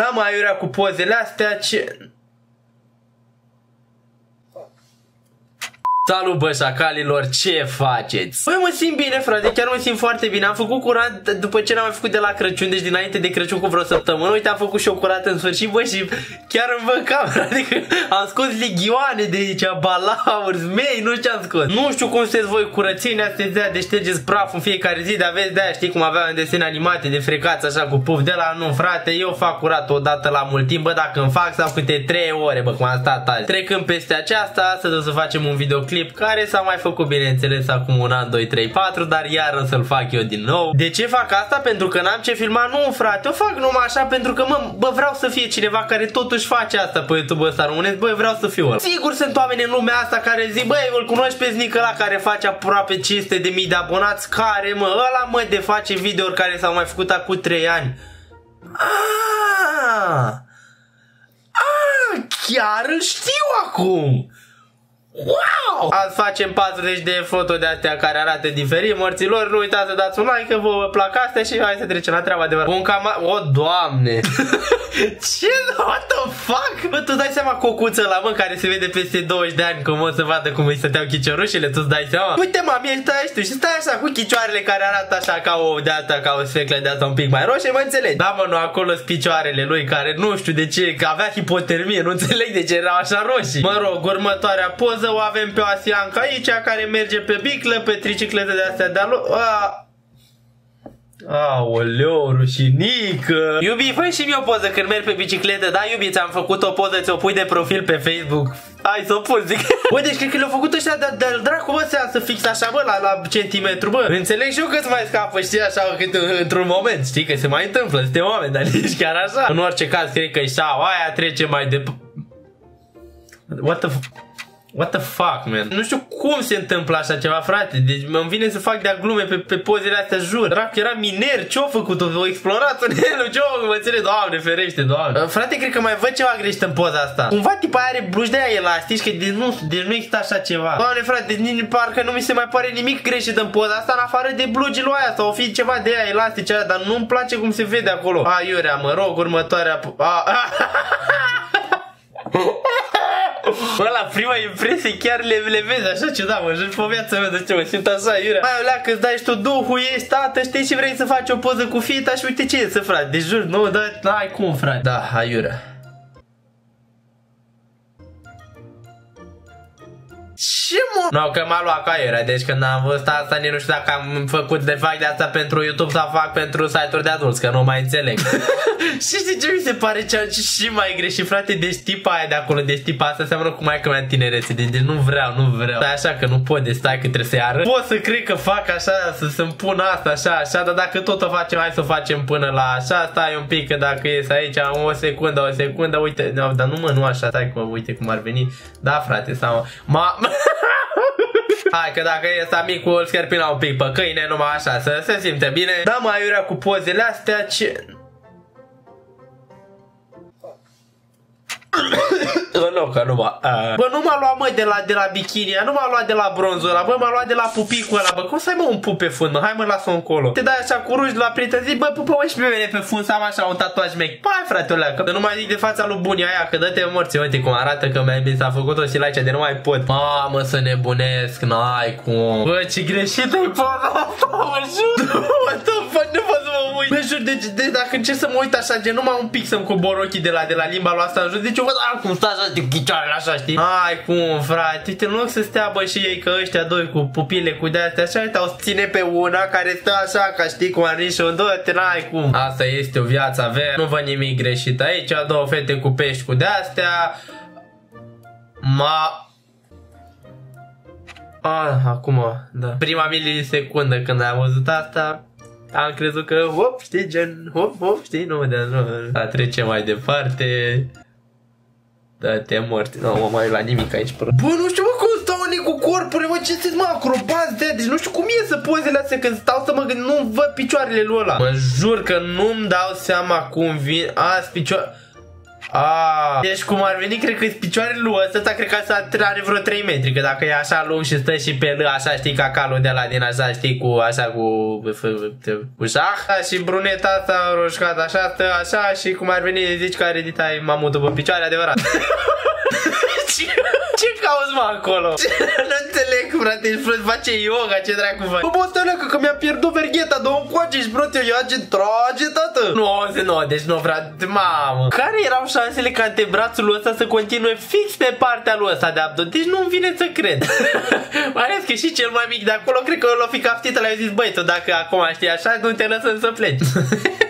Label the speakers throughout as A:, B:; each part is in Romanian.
A: Da, mai iurea cu pozele astea, ce... Salut bă șacalilor, ce faceți? Băi mă simt bine frate, chiar mă simt foarte bine. Am făcut curat după ce n-am mai făcut de la Crăciun Deci dinainte de Crăciun cu vreo săptămână Uite am făcut și o curat în sfârșit bă și chiar îmi văd camera Adică am scos ligioane de aici, balauri, zmei, nu știu ce am scos. Nu știu cum sunteți voi curățenia astea de ștergeți praf în fiecare zi Dar aveți de aia știi cum aveam în desene animate de frecați așa cu puf de la nu frate Eu fac curat o dată la mult timp bă dacă îmi fac sau câte 3 ore bă cum am stat azi. Trecând peste aceasta, astăzi o să facem un videoclip clip care s-a mai făcut bineînțeles acum un an, 2, 3, 4 Dar iar o să-l fac eu din nou De ce fac asta? Pentru că n-am ce filma? Nu frate, o fac numai așa pentru că mă, bă, vreau să fie cineva care totuși face asta pe YouTube ăsta românesc Bă, vreau să fiu ăla Sigur sunt oameni în lumea asta care zic Băi, îl cunoști pe Znicăla care face aproape 500 de mii de abonați Care mă, ăla mă de face videouri care s-au mai făcut acum 3 ani Ah! Ah, chiar îl știu acum! Wow! Azi facem 40 de foto de astea care arată diferit Morților, nu uitați să dați un like că vă plac astea și hai să trecem la treaba de Un cam... O, doamne! Ce? What the fuck? Bă, tu dai seama cocuță la mă care se vede peste 20 de ani Cum o să vadă cum îi stăteau chiciorușele, tu dai seama? Uite mă, mie stai tu și stai așa cu chicioarele care arată așa ca o de asta, ca o sfeclă de asta un pic mai roșie, mă înțelegi? Da mă, nu, acolo sunt picioarele lui care nu știu de ce, că avea hipotermie, nu înțeleg de ce erau așa roșii Mă rog, următoarea poză o avem pe o asiancă aici care merge pe biclă, pe triciclete de astea de-a lui. Aoleu, rușinică! Iubi, fă și mie o poză când merg pe bicicletă Da, iubi, ți-am făcut o poză, ți-o pui de profil pe Facebook. Hai să o pun, zic. Bă, deci cred că le-au făcut ăștia de, de dracu, bă, să fix așa, bă, la, la centimetru, bă. Înțeleg și eu că-ți mai scapă, știi, așa, într-un moment Știi că se mai întâmplă, suntem oameni, dar nici chiar așa. În orice caz, cred că sau aia trece mai de... What the... What the fuck, man? Nu știu cum se întâmplă așa ceva, frate. Deci mă vine să fac de-a glume pe, pe pozele astea, jur. Drac, era miner, ce-o făcut? O explorat în el, ce-o, mă înțeleg, doamne, ferește, doamne. Uh, frate, cred că mai văd ceva greșit în poza asta. Cumva tipa are bluși de aia elastici, că de nu, de nu există așa ceva. Doamne, frate, nici parcă nu mi se mai pare nimic greșit în poza asta, în afară de blugii lui aia, sau o fi ceva de aia elastice aia, dar nu-mi place cum se vede acolo. A, iurea, mă rog, următoarea... A, a. Bă, la prima impresie chiar le, le vezi așa ciudat, mă, joci pe viața mea, de ce mă simt așa, iurea. Mai olea că îți dai și tu duhul, ești tată, știi și vrei să faci o poză cu fita și uite ce e să frate, de jur, nu, da, ai cum, frate. Da, aiurea. Ce mă? Nu, no, că m-a luat ca era, deci când am văzut asta, nici nu știu dacă am făcut de fac de asta pentru YouTube sau fac pentru site-uri de adulți, că nu mai înțeleg. și știi ce mi se pare ce și mai greșit, frate, deci tipa aia de acolo, deci tipa asta seamănă cu mai mea în tinerețe, deci, deci nu vreau, nu vreau. Stai așa că nu pot, deci stai că trebuie să-i arăt. Pot să cred că fac așa, să să-mi pun asta, așa, așa, dar dacă tot o facem, hai să o facem până la așa, stai un pic, că dacă ies aici, o secundă, o secundă, uite, no, dar nu mă, nu așa, stai că uite cum ar veni. Da, frate, sau... Ma... Hai că dacă e amicul îl scherpina un pic pe câine, numai așa, să se simte bine. Da, mai iurea cu pozele astea, ce... Bă, nu, că nu m-a... Bă, nu m-a luat, mă, de la, de la bikini nu m-a luat de la bronzul ăla, bă, m-a luat de la pupicul ăla, bă, cum să ai, mă, un pup pe fund, mă, hai, mă, lasă-o încolo. Te dai așa cu ruși de la prieten, zic, bă, pupă, mă, și pe mine pe fund să am așa un tatuaj mec. Pai, frate, ăla, că nu mai zic de fața lui Bunii aia, că dă-te morți, uite cum arată că mi-a bine, s-a făcut-o și la aici, de nu mai pot. Mamă, să nebunesc, n-ai cum. Bă, ce greșit e poza asta, mă jur. What the fuck, nu pot să mă uit. Bă, jur, deci, de, dacă încerc să mă uit așa, gen, numai un pic să-mi cobor ochii de la, de la limba lui asta în jos, deci eu văd, cum stă așa, de ghicioarele așa, știi? Hai cum, frate, uite, în loc să stea bă și ei că ăștia doi cu pupile cu de-astea așa, uite, o ține pe una care stă așa, ca știi cum ar și un dă te n-ai cum. Asta este o viață avea, nu văd nimic greșit aici, două fete cu pești cu de-astea. Ma... Ah, acum, da. Prima milisecundă când am văzut asta, am crezut că, hop, știi, gen, hop, hop, știi, nu, de nu. A trece mai departe. Da, te morți. Nu mă mai la nimic aici. Bă, nu știu mă cum stau unii cu corpurile, mă, ce sunt mă, acrobați de Deci nu știu cum e să pozele astea când stau să mă gând, nu văd picioarele lui ăla. Mă jur că nu-mi dau seama cum vin azi picioare. Ah, deci cum ar veni, cred că picioarele lui ăsta, cred că asta are vreo 3 metri, că dacă e așa lung și stă și pe l, așa știi ca calul de la din așa, știi, cu așa cu cu șah, și bruneta asta roșcat așa, stă așa și cum ar veni, zici că are ditai mamutul pe picioare, adevărat. Ce cauți, mă, acolo? nu înțeleg, frate, ești face yoga, ce dracu faci? Bă, bă, că mi-a pierdut vergheta, dă un coace și frate, ia ce trage, tată. Nu, nu, deci nu, frate, mamă. Care erau șansele ca antebrațul ăsta să continue fix pe partea lui ăsta de abdomen? Deci nu-mi vine să cred. mai ales că și cel mai mic de acolo, cred că l-a fi caftit, l-a zis, băi, tu dacă acum știi așa, nu te lăsăm să pleci.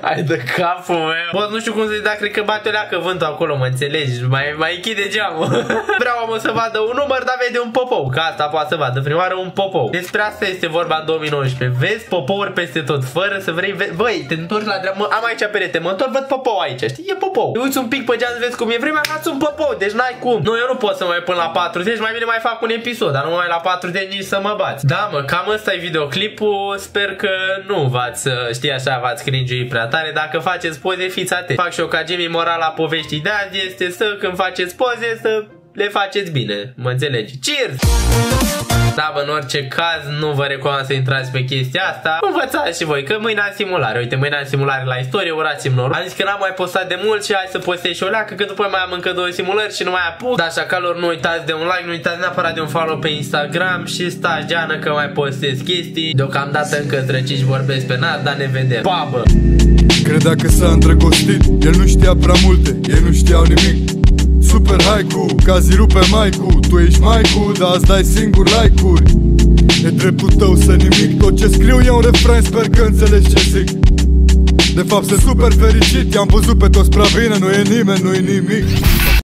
A: Hai de capul meu. Bă, nu știu cum să-i da, cred că bate o leacă vântul acolo, mă înțelegi? Mai, mai închide geamul. Vreau mă să vadă un număr, dar vede un popou. Că asta poate să vadă. Prima oară un popou. Despre asta este vorba în 2019. Vezi popouri peste tot, fără să vrei. Ve Băi, te întorci la dreapta. Am aici perete, mă întorc, văd popou aici. Știi, e popou. Te uiți un pic pe geam, vezi cum e vremea, faci un popou. Deci n-ai cum. Nu, eu nu pot să mai pun la 40, mai bine mai fac un episod, dar nu mai la 40 nici să mă bați. Da, mă, cam ăsta e videoclipul. Sper că nu v-ați, știi așa, v-ați cringe prea tare. Dacă faceți poze, fiți atenți. Fac și o ca Jimmy morala poveștii de azi este să când faceți poze să le faceți bine. Mă înțelegi? Cheers! Da, bă, în orice caz, nu vă recomand să intrați pe chestia asta. Învățați și voi, că mâine am simulare. Uite, mâine am simulare la istorie, urați-mi noroc. Am zis că n-am mai postat de mult și hai să postez și o leacă, că după mai am încă două simulări și nu mai apuc. Da, așa că lor nu uitați de un like, nu uitați neapărat de un follow pe Instagram și stați geană că mai postez chestii. Deocamdată încă drăciși vorbesc pe nad, dar ne vedem. Pa, bă!
B: Credea că s-a îndrăgostit El nu știa prea multe, ei nu știau nimic Super haiku, cazi rupe maicu. Tu ești maicu, dar îți dai singur like-uri. E dreptul tău să nimic. Tot ce scriu e un refren, sper că înțelegi ce zic. De fapt sunt super fericit. I-am văzut pe toți prea bine, nu e nimeni, nu e nimic